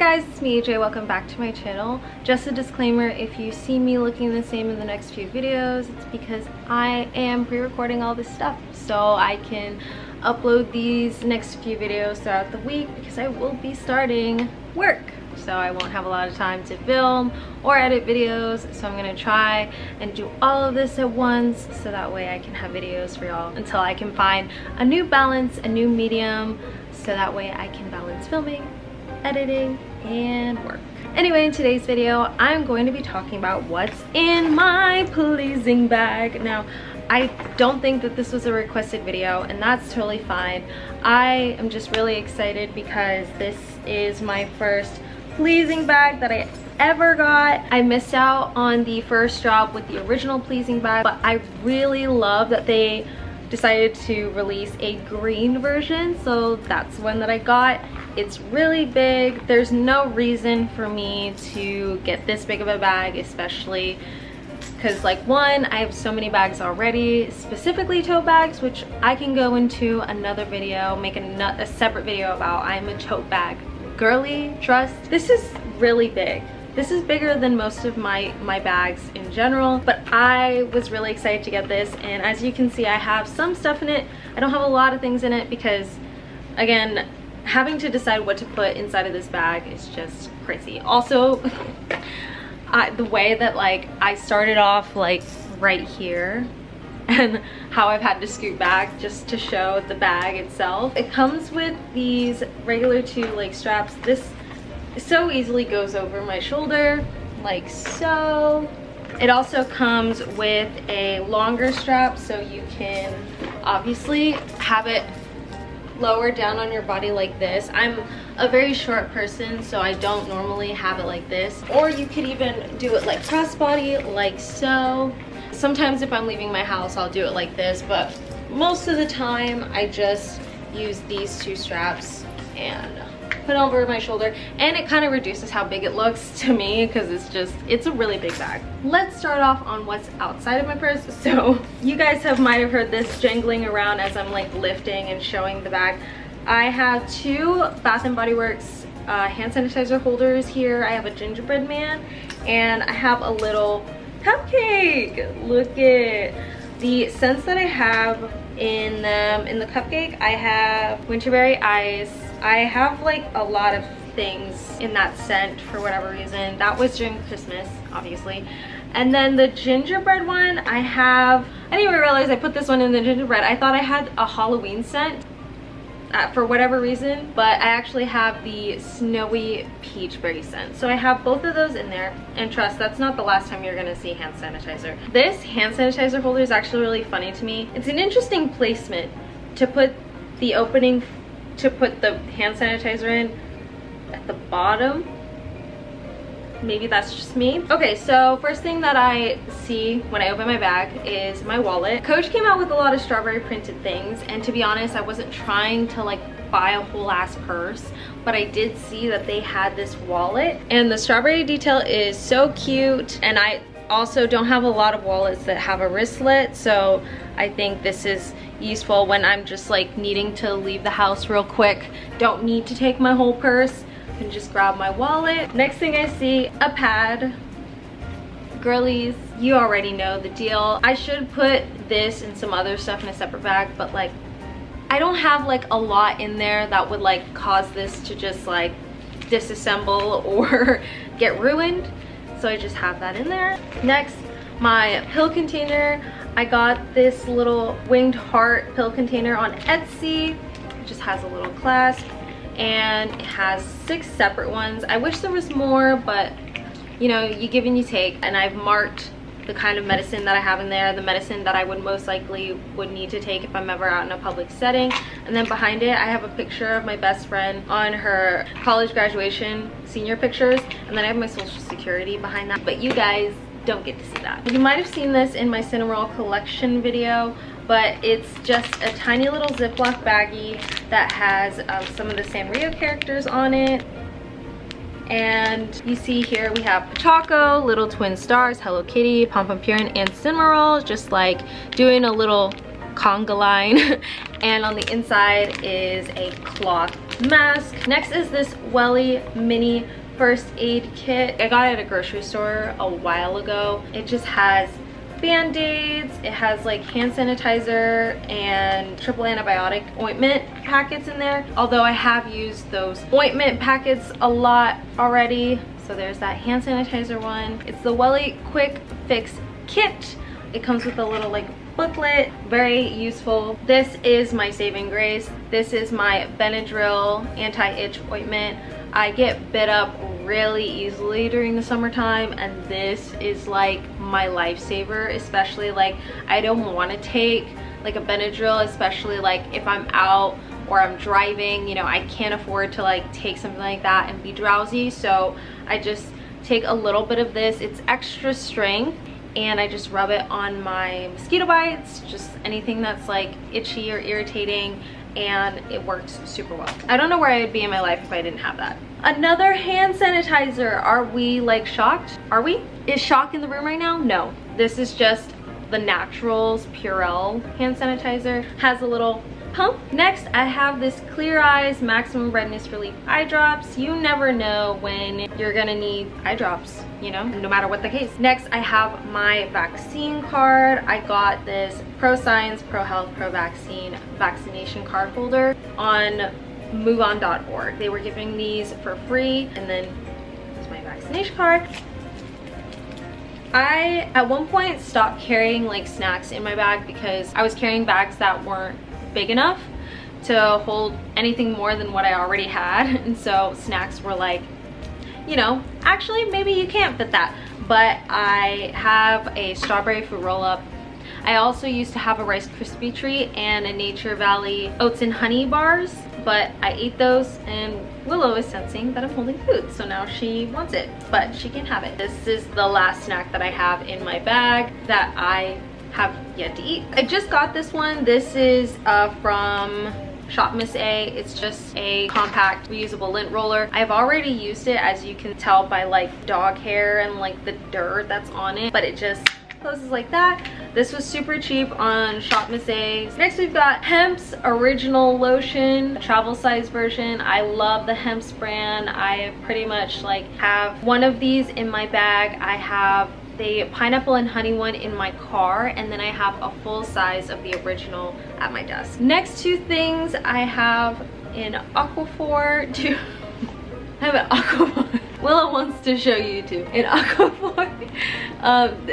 guys, it's me Ejay. Welcome back to my channel. Just a disclaimer, if you see me looking the same in the next few videos, it's because I am pre-recording all this stuff so I can upload these next few videos throughout the week because I will be starting work. So I won't have a lot of time to film or edit videos. So I'm gonna try and do all of this at once so that way I can have videos for y'all until I can find a new balance, a new medium, so that way I can balance filming editing, and work. Anyway, in today's video, I'm going to be talking about what's in my pleasing bag. Now, I don't think that this was a requested video and that's totally fine. I am just really excited because this is my first pleasing bag that I ever got. I missed out on the first drop with the original pleasing bag, but I really love that they decided to release a green version. So that's one that I got it's really big. There's no reason for me to get this big of a bag, especially because like one, I have so many bags already, specifically tote bags, which I can go into another video, make a, a separate video about. I'm a tote bag girly, trust. This is really big. This is bigger than most of my, my bags in general, but I was really excited to get this. And as you can see, I have some stuff in it. I don't have a lot of things in it because again, having to decide what to put inside of this bag is just crazy. Also, I, the way that like I started off like right here and how I've had to scoot back just to show the bag itself. It comes with these regular two leg straps. This so easily goes over my shoulder like so. It also comes with a longer strap so you can obviously have it lower down on your body like this. I'm a very short person, so I don't normally have it like this. Or you could even do it like crossbody, like so. Sometimes if I'm leaving my house, I'll do it like this, but most of the time I just use these two straps and put over my shoulder and it kind of reduces how big it looks to me because it's just it's a really big bag. Let's start off on what's outside of my purse. So you guys have might have heard this jangling around as i'm like lifting and showing the bag. I have two bath and body works uh, hand sanitizer holders here. I have a gingerbread man and i have a little cupcake. Look at the scents that i have in them in the cupcake i have winterberry ice I have like a lot of things in that scent for whatever reason. That was during Christmas, obviously. And then the gingerbread one, I have, I didn't even realize I put this one in the gingerbread. I thought I had a Halloween scent uh, for whatever reason, but I actually have the snowy peach berry scent. So I have both of those in there, and trust, that's not the last time you're gonna see hand sanitizer. This hand sanitizer holder is actually really funny to me. It's an interesting placement to put the opening to put the hand sanitizer in at the bottom. Maybe that's just me. Okay, so first thing that I see when I open my bag is my wallet. Coach came out with a lot of strawberry printed things and to be honest, I wasn't trying to like buy a whole ass purse but I did see that they had this wallet and the strawberry detail is so cute and I also don't have a lot of wallets that have a wristlet so I think this is useful when I'm just like needing to leave the house real quick. Don't need to take my whole purse. Can just grab my wallet. Next thing I see, a pad. Girlies, you already know the deal. I should put this and some other stuff in a separate bag, but like, I don't have like a lot in there that would like cause this to just like disassemble or get ruined. So I just have that in there. Next, my pill container. I got this little winged heart pill container on Etsy. It just has a little clasp and it has six separate ones. I wish there was more, but you know, you give and you take. And I've marked the kind of medicine that I have in there, the medicine that I would most likely would need to take if I'm ever out in a public setting. And then behind it, I have a picture of my best friend on her college graduation senior pictures. And then I have my social security behind that. But you guys don't get to see that. You might have seen this in my Cinnamoroll collection video, but it's just a tiny little Ziploc baggie that has um, some of the Sanrio characters on it. And you see here we have Pochacco, Little Twin Stars, Hello Kitty, Pom Pom Purin, and Cinnamoroll, just like doing a little conga line. and on the inside is a cloth mask. Next is this Welly Mini first aid kit. I got it at a grocery store a while ago. It just has band-aids it has like hand sanitizer and triple antibiotic ointment packets in there. Although i have used those ointment packets a lot already. So there's that hand sanitizer one. It's the welly quick fix kit. It comes with a little like booklet. Very useful. This is my saving grace. This is my benadryl anti-itch ointment. I get bit up really easily during the summertime and this is like my lifesaver especially like I don't want to take like a Benadryl especially like if I'm out or I'm driving you know I can't afford to like take something like that and be drowsy. So I just take a little bit of this. It's extra strength and I just rub it on my mosquito bites just anything that's like itchy or irritating and it works super well. I don't know where I would be in my life if I didn't have that. Another hand sanitizer. Are we like shocked? Are we? Is shock in the room right now? No. This is just the Naturals Purell hand sanitizer. Has a little pump. Next, I have this Clear Eyes Maximum Redness Relief Eye Drops. You never know when you're gonna need eye drops, you know, no matter what the case. Next, I have my vaccine card. I got this Pro Science, Pro Health, Pro Vaccine vaccination card holder on moveon.org. They were giving these for free and then is my vaccination card. I, at one point, stopped carrying like snacks in my bag because I was carrying bags that weren't big enough to hold anything more than what I already had. And so snacks were like, you know, actually maybe you can't fit that. But I have a strawberry fruit roll up. I also used to have a Rice Krispie treat and a Nature Valley oats and honey bars, but I ate those and Willow is sensing that I'm holding food, so now she wants it, but she can have it. This is the last snack that I have in my bag that I have yet to eat. I just got this one. This is uh, from Shop Miss A. It's just a compact reusable lint roller. I've already used it as you can tell by like dog hair and like the dirt that's on it, but it just closes like that. This was super cheap on Shop Miss A. Next we've got Hempz Original Lotion, travel size version. I love the Hempz brand. I pretty much like have one of these in my bag. I have the pineapple and honey one in my car and then I have a full size of the original at my desk. Next two things I have in Aquaphor to I have an Aquaphor. Willow wants to show you too. In Aquaphor. Um,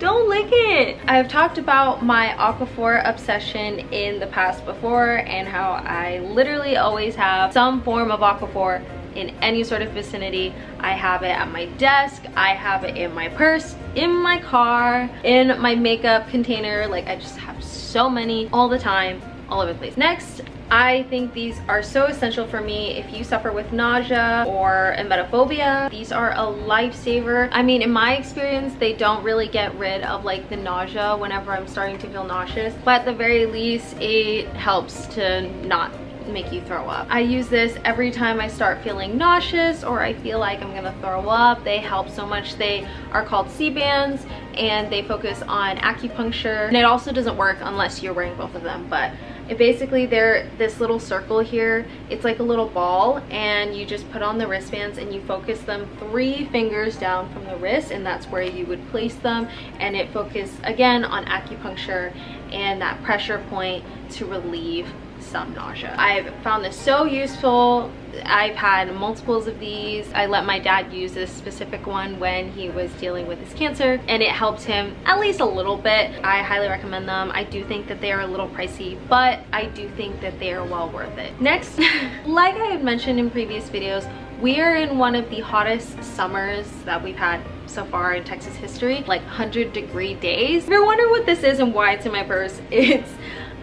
don't lick it. I've talked about my Aquaphor obsession in the past before and how I literally always have some form of Aquaphor in any sort of vicinity. I have it at my desk, I have it in my purse, in my car, in my makeup container. Like I just have so many all the time, all over the place. Next, I think these are so essential for me if you suffer with nausea or emetophobia. These are a lifesaver. I mean, in my experience, they don't really get rid of like the nausea whenever I'm starting to feel nauseous, but at the very least, it helps to not make you throw up. I use this every time I start feeling nauseous or I feel like I'm gonna throw up. They help so much. They are called Sea-Bands and they focus on acupuncture. And it also doesn't work unless you're wearing both of them, but it basically they're this little circle here it's like a little ball and you just put on the wristbands and you focus them three fingers down from the wrist and that's where you would place them and it focuses again on acupuncture and that pressure point to relieve some nausea. I've found this so useful. I've had multiples of these. I let my dad use this specific one when he was dealing with his cancer and it helped him at least a little bit. I highly recommend them. I do think that they are a little pricey, but I do think that they are well worth it. Next, like I had mentioned in previous videos, we are in one of the hottest summers that we've had so far in Texas history, like 100 degree days. If you're wondering what this is and why it's in my purse, it's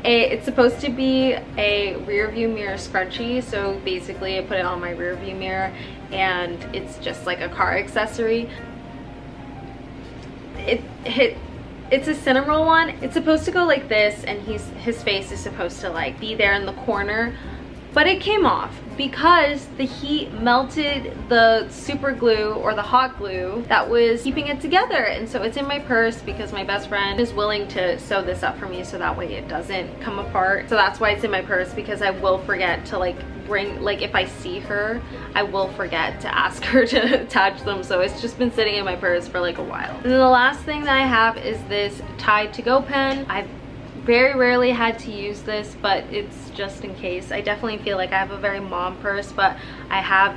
a, it's supposed to be a rear view mirror scrunchie. So basically I put it on my rear view mirror and it's just like a car accessory. It hit it's a Cinnamoroll one. It's supposed to go like this and he's his face is supposed to like be there in the corner but it came off because the heat melted the super glue or the hot glue that was keeping it together and so it's in my purse because my best friend is willing to sew this up for me so that way it doesn't come apart so that's why it's in my purse because I will forget to like bring, like if I see her, I will forget to ask her to attach them. So it's just been sitting in my purse for like a while. And then the last thing that I have is this Tide to go pen. I've very rarely had to use this, but it's just in case. I definitely feel like I have a very mom purse, but I have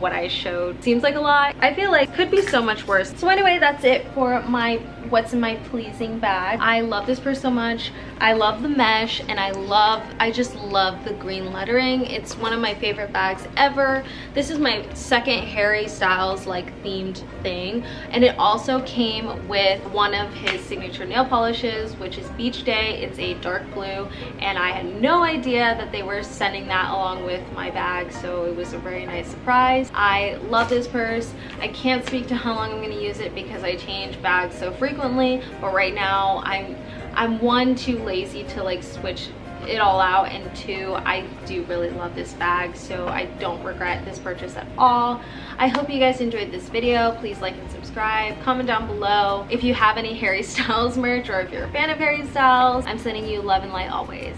what I showed. Seems like a lot. I feel like could be so much worse. So anyway, that's it for my what's in my pleasing bag. I love this purse so much. I love the mesh and I love, I just love the green lettering. It's one of my favorite bags ever. This is my second Harry Styles like themed thing. And it also came with one of his signature nail polishes, which is Beach Day. It's a dark blue and I had no idea that they were sending that along with my bag. So it was a very nice surprise. I love this purse. I can't speak to how long I'm gonna use it because I change bags so frequently frequently, but right now I'm I'm one too lazy to like switch it all out and two I do really love this bag so I don't regret this purchase at all. I hope you guys enjoyed this video. Please like and subscribe. Comment down below if you have any Harry Styles merch or if you're a fan of Harry Styles. I'm sending you love and light always.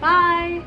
Bye